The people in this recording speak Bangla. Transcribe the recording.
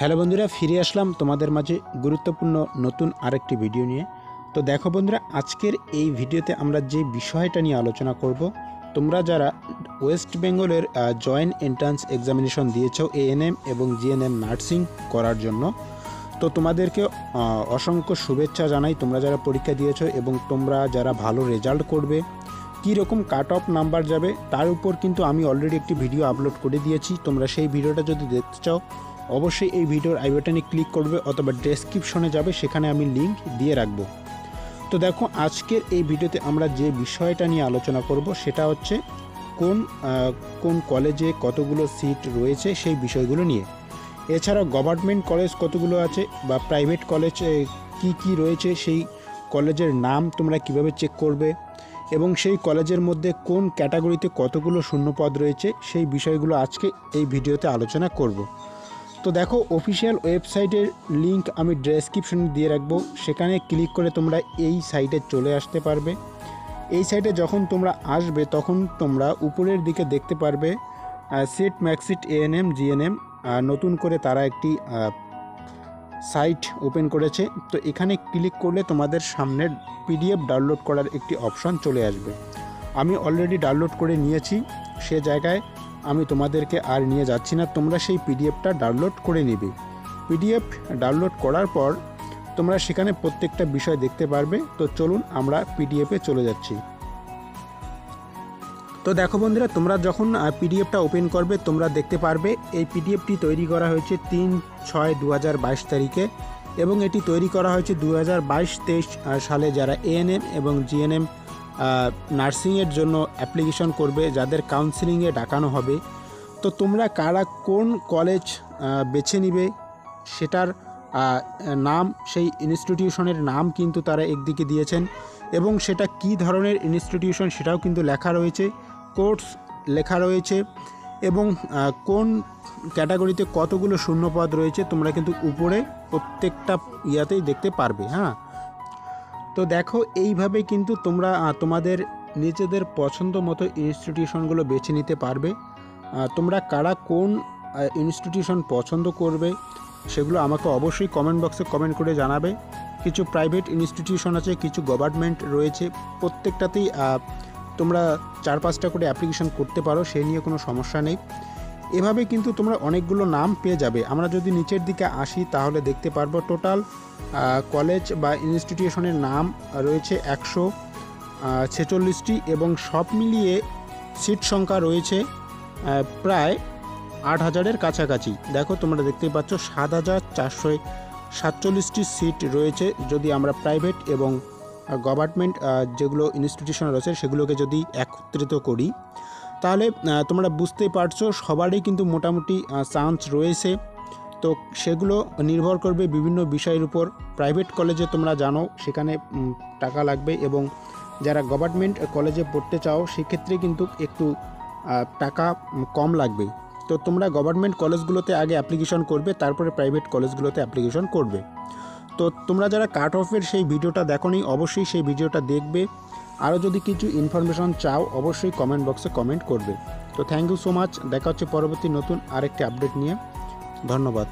হ্যালো বন্ধুরা, ফিরে আসলাম তোমাদের মাঝে গুরুত্বপূর্ণ নতুন আরেকটি ভিডিও নিয়ে। তো দেখো বন্ধুরা, আজকের এই ভিডিওতে আমরা যে বিষয়টা নিয়ে আলোচনা করব, তোমরা যারা ওয়েস্ট বেঙ্গলের জয়েন্ট এন্ট্রান্স এক্সামিনেশন দিয়েছ এএনএম এবং জিএনএম নার্সিং করার জন্য, তো তোমাদেরকে অসংখ্য শুভেচ্ছা জানাই তোমরা যারা পরীক্ষা দিয়েছ এবং তোমরা যারা ভালো রেজাল্ট করবে কী রকম কাট অফ নাম্বার যাবে, তার উপর কিন্তু আমি অলরেডি একটি ভিডিও আপলোড করে দিয়েছি। তোমরা সেই ভিডিওটা যদি দেখতে চাও অবশ্যই এই ভিডিওর আই বাটনে ক্লিক করবে অথবা ডেসক্রিপশনে যাবে, সেখানে আমি লিংক দিয়ে রাখব। তো দেখো, আজকের এই ভিডিওতে আমরা যে বিষয়টা নিয়ে আলোচনা করব, সেটা হচ্ছে কোন কোন কলেজে কতগুলো সিট রয়েছে সেই বিষয়গুলো নিয়ে। এছাড়াও গভর্নমেন্ট কলেজ কতগুলো আছে বা প্রাইভেট কলেজ কি কি রয়েছে, সেই কলেজের নাম তোমরা কীভাবে চেক করবে এবং সেই কলেজের মধ্যে কোন ক্যাটাগরিতে কতগুলো শূন্যপদ রয়েছে, সেই বিষয়গুলো আজকে এই ভিডিওতে আলোচনা করব। তো দেখো অফিসিয়াল ওয়েবসাইটের লিংক আমি ডেসক্রিপশনে দিয়ে রাখব। সেখানে ক্লিক করে তোমরা এই সাইটে চলে আসতে পারবে। এই সাইটে যখন তোমরা আসবে, তখন তোমরা উপরের দিকে দেখতে পারবে সেট ম্যাক্সিট এএনএম জিএনএম নতুন করে তারা একটি সাইট ওপেন করেছে। তো এখানে ক্লিক করলে তোমাদের সামনে পিডিএফ ডাউনলোড করার একটি অপশন চলে আসবে। আমি অলরেডি ডাউনলোড করে নিয়েছি। সে জায়গায় আমি তোমাদেরকে আর নিয়ে যাচ্ছি না, তোমরা সেই পিডিএফটা ডাউনলোড করে নেবে। পিডিএফ ডাউনলোড করার পর তোমরা সেখানে প্রত্যেকটা বিষয় দেখতে পারবে। তো চলুন আমরা পিডিএফে চলে যাচ্ছি। তো দেখো বন্ধুরা, তোমরা যখন পিডিএফটা ওপেন করবে, তোমরা দেখতে পারবে এই পিডিএফটি তৈরি করা হয়েছে তিন ছয় দু তারিখে এবং এটি তৈরি করা হয়েছে দু হাজার সালে যারা এএনএম এবং জিএনএম নার্সিংয়ের জন্য অ্যাপ্লিকেশন করবে, যাদের কাউন্সিলিংয়ে ডাকানো হবে। তো তোমরা কারা কোন কলেজ বেছে নিবে, সেটার নাম, সেই ইনস্টিটিউশনের নাম কিন্তু তারা একদিকে দিয়েছেন এবং সেটা কি ধরনের ইনস্টিটিউশন সেটাও কিন্তু লেখা রয়েছে কোর্স লেখা রয়েছে এবং কোন ক্যাটাগরিতে কতগুলো শূন্যপদ রয়েছে তোমরা কিন্তু উপরে প্রত্যেকটা ইয়াতেই দেখতে পারবে হ্যাঁ? তো দেখো, এইভাবে কিন্তু তোমরা তোমাদের নিজেদের পছন্দ মতো ইনস্টিটিউশনগুলো বেছে নিতে পারবে। তোমরা কারা কোন ইনস্টিটিউশন পছন্দ করবে, সেগুলো আমাকে অবশ্যই কমেন্ট বক্সে কমেন্ট করে জানাবে। কিছু প্রাইভেট ইনস্টিটিউশন আছে, কিছু গভর্নমেন্ট রয়েছে, প্রত্যেকটাতেই তোমরা চার পাঁচটা করে অ্যাপ্লিকেশন করতে পারো, সে নিয়ে কোনো সমস্যা নেই। এভাবে কিন্তু তোমরা অনেকগুলো নাম পেয়ে যাবে। আমরা যদি নিচের দিকে আসি, তাহলে দেখতে পারব টোটাল কলেজ বা ইনস্টিটিউশনের নাম রয়েছে একশো ছেচল্লিশটি এবং সব মিলিয়ে সিট সংখ্যা রয়েছে প্রায় আট হাজারের কাছাকাছি। দেখো, তোমরা দেখতেই পাচ্ছ সাত হাজার চারশো সাতচল্লিশটি সিট রয়েছে। যদি আমরা প্রাইভেট এবং গভর্নমেন্ট যেগুলো ইনস্টিটিউশন রয়েছে, সেগুলোকে যদি একত্রিত করি তাহলে তোমরা বুঝতেই পারছ, সবারই কিন্তু মোটামুটি চান্স রয়েছে। তো সেগুলো নির্ভর করবে বিভিন্ন বিষয়ের উপর। প্রাইভেট কলেজে তোমরা জানো, সেখানে টাকা লাগবে এবং যারা গভর্নমেন্ট কলেজে পড়তে চাও, সেক্ষেত্রে কিন্তু একটু টাকা কম লাগবে। তো তোমরা গভর্নমেন্ট কলেজগুলোতে আগে অ্যাপ্লিকেশন করবে, তারপরে প্রাইভেট কলেজগুলোতে অ্যাপ্লিকেশন করবে। তো তোমরা যারা কাট অফের সেই ভিডিওটা দেখোনি, অবশ্যই সেই ভিডিওটা দেখবে। আরও যদি কিছু ইনফরমেশন চাও, অবশ্যই কমেন্ট বক্সে কমেন্ট করবে। তো থ্যাংক ইউ সো মাচ দেখা হচ্ছে পরবর্তী নতুন আরেকটি আপডেট নিয়ে। ধন্যবাদ।